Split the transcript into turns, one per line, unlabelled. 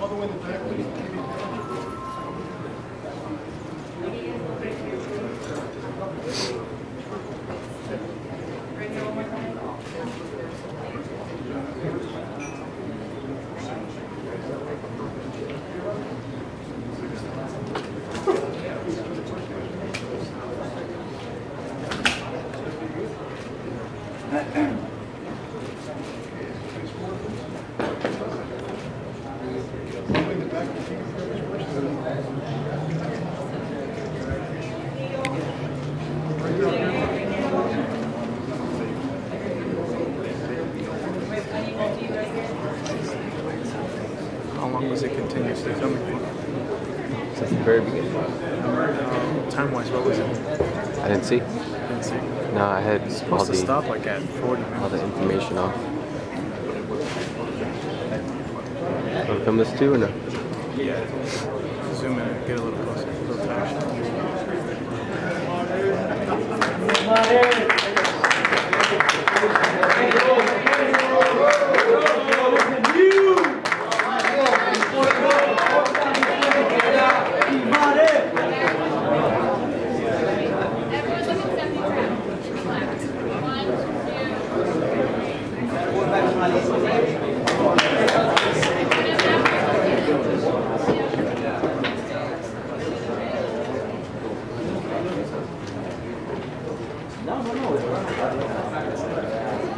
All the way in the back, please. How long was it continuously filming for?
Since the very beginning.
Um, time-wise, what was it?
I didn't see.
Didn't see.
No, I had
It's
all
supposed to
the
stop like at 40
all
minutes.
the information off. Want to film this too or no?
Yeah. Zoom in and get a little closer. A little closer. Oh, yeah.